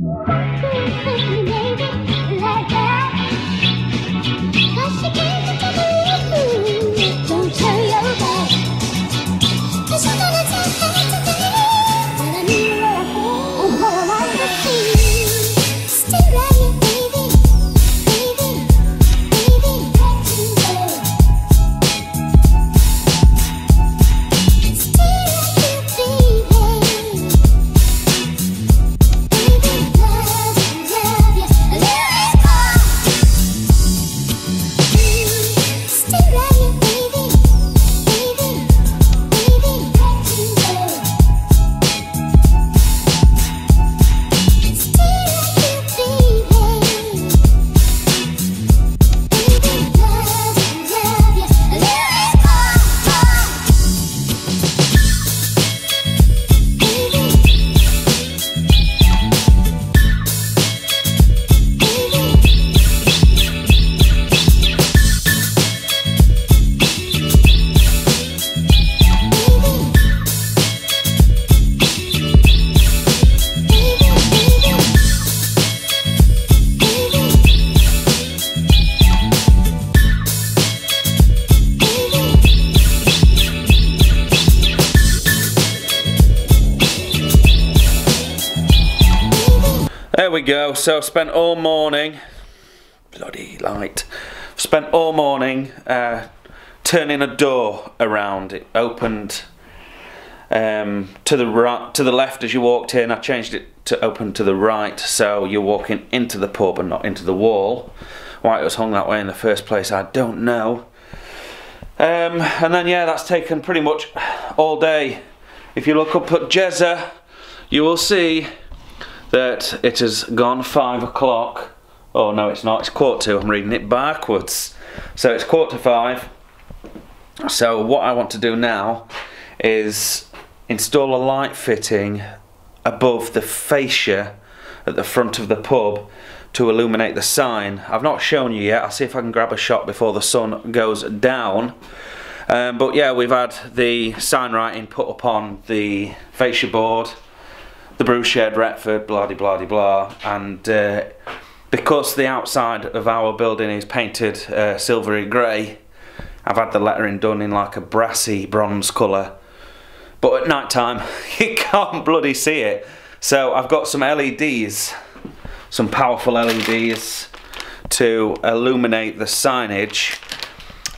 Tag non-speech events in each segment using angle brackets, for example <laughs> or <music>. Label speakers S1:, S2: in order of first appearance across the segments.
S1: Don't
S2: There we go. So spent all morning, bloody light. Spent all morning uh, turning a door around. It opened um, to the right, to the left as you walked in. I changed it to open to the right, so you're walking into the pub and not into the wall. Why it was hung that way in the first place, I don't know. Um, and then yeah, that's taken pretty much all day. If you look up at Jezza, you will see that it has gone five o'clock. Oh no, it's not. It's quarter to. I'm reading it backwards. So it's quarter to five. So what I want to do now is install a light fitting above the fascia at the front of the pub to illuminate the sign. I've not shown you yet. I'll see if I can grab a shot before the sun goes down. Um, but yeah, we've had the sign writing put up on the fascia board the brew shed Retford, blah de blah de blah, and uh, because the outside of our building is painted uh, silvery grey, I've had the lettering done in like a brassy bronze colour. But at night time, <laughs> you can't bloody see it. So I've got some LEDs, some powerful LEDs to illuminate the signage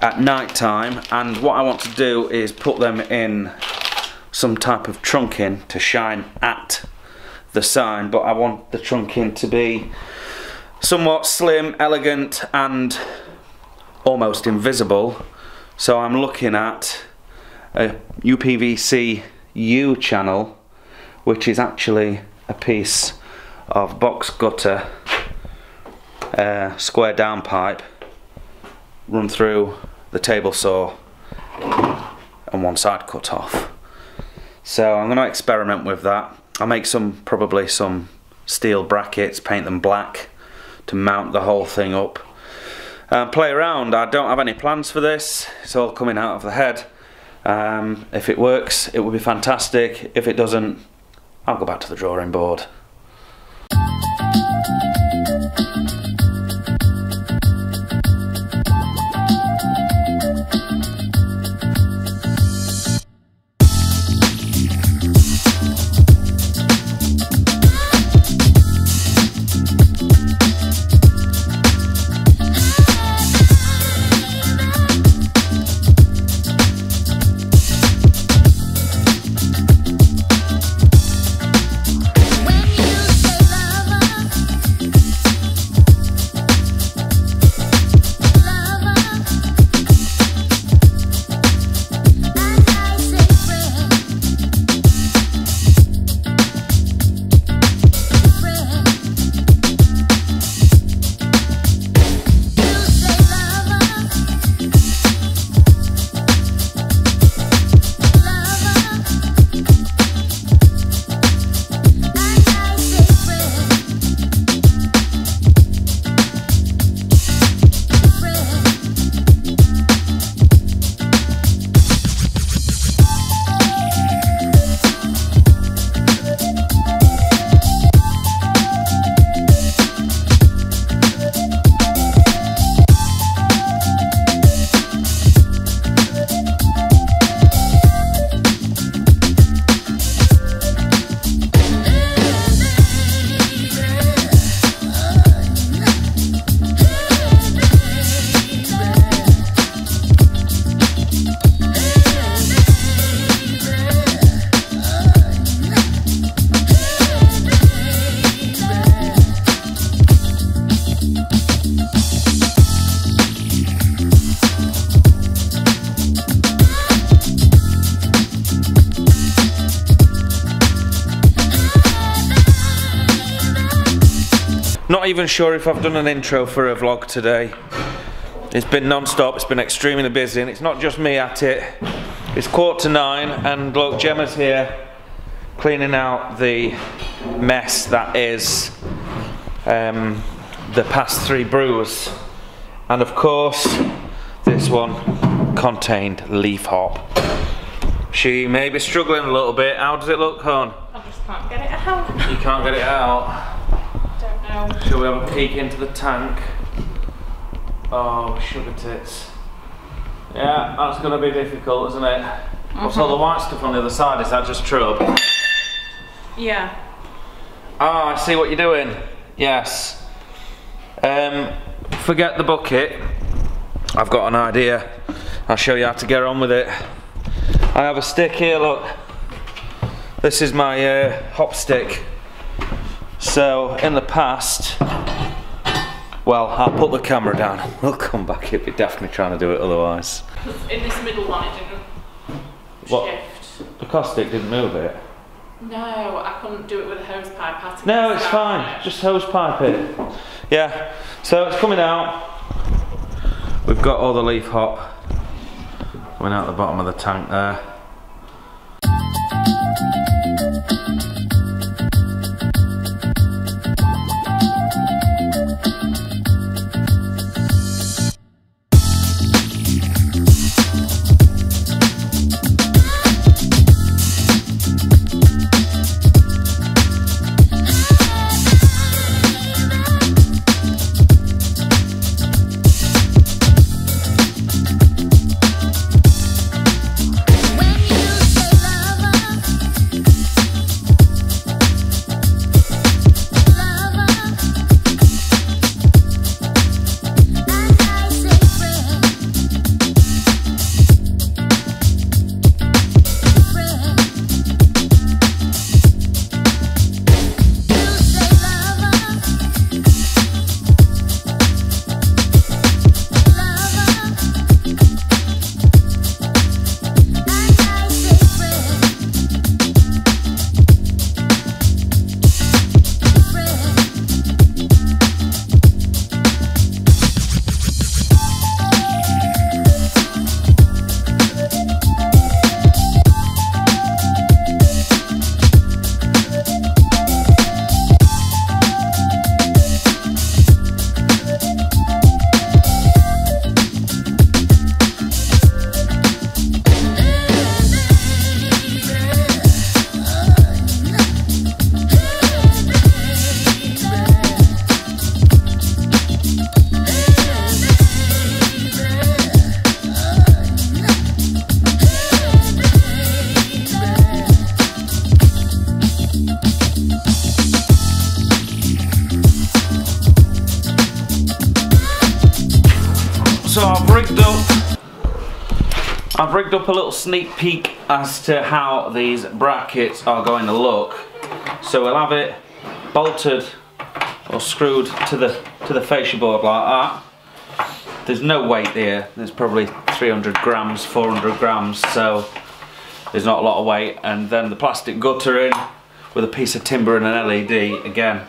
S2: at night time. And what I want to do is put them in some type of trunking to shine at the sign but I want the trunking to be somewhat slim, elegant and almost invisible. So I'm looking at a UPVC U channel which is actually a piece of box gutter uh, square down pipe run through the table saw and one side cut off so I'm going to experiment with that. I'll make some, probably some steel brackets, paint them black to mount the whole thing up. Uh, play around, I don't have any plans for this, it's all coming out of the head. Um, if it works, it will be fantastic. If it doesn't, I'll go back to the drawing board. Not even sure if I've done an intro for a vlog today. It's been non-stop, it's been extremely busy and it's not just me at it. It's quarter to nine and look, Gemma's here cleaning out the mess that is um, the past three brewers. And of course, this one contained leaf hop. She may be struggling a little bit. How does it look, hon?
S3: I just can't get it out.
S2: You can't get it out. Shall we have a peek into the tank? Oh, sugar tits. Yeah, that's going to be difficult, isn't it? What's all the white stuff on the other side? Is that just trub?
S3: Yeah.
S2: Ah, I see what you're doing. Yes. Um, forget the bucket. I've got an idea. I'll show you how to get on with it. I have a stick here, look. This is my uh, hop stick. So, in the past, well, I'll put the camera down. <laughs> We'll come back. It'd be definitely trying to do it otherwise.
S3: In this middle one, it didn't
S2: What?
S3: shift.
S2: The caustic didn't move it.
S3: No, I couldn't do it with a hose pipe.
S2: No, it's fine.
S3: it.
S2: Just hose pipe it. Yeah. So it's coming out. We've got all the leaf hop coming out the bottom of the tank there. Rigged up I've rigged up a little sneak peek as to how these brackets are going to look. So we'll have it bolted or screwed to the to the fascia board like that. There's no weight here. There's probably 300 grams, 400 grams, so there's not a lot of weight. And then the plastic guttering with a piece of timber and an LED. Again,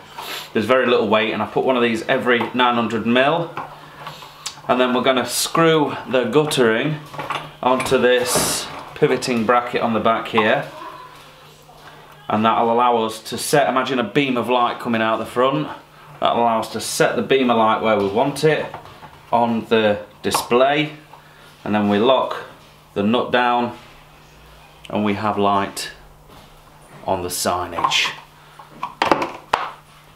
S2: there's very little weight, and I put one of these every 900 mil and then we're going to screw the guttering onto this pivoting bracket on the back here. And that'll allow us to set imagine a beam of light coming out the front. That'll allow us to set the beam of light where we want it on the display. And then we lock the nut down and we have light on the signage.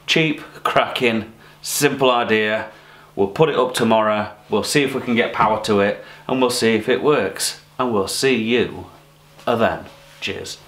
S2: Cheap cracking simple idea We'll put it up tomorrow, we'll see if we can get power to it, and we'll see if it works. And we'll see you then. Cheers.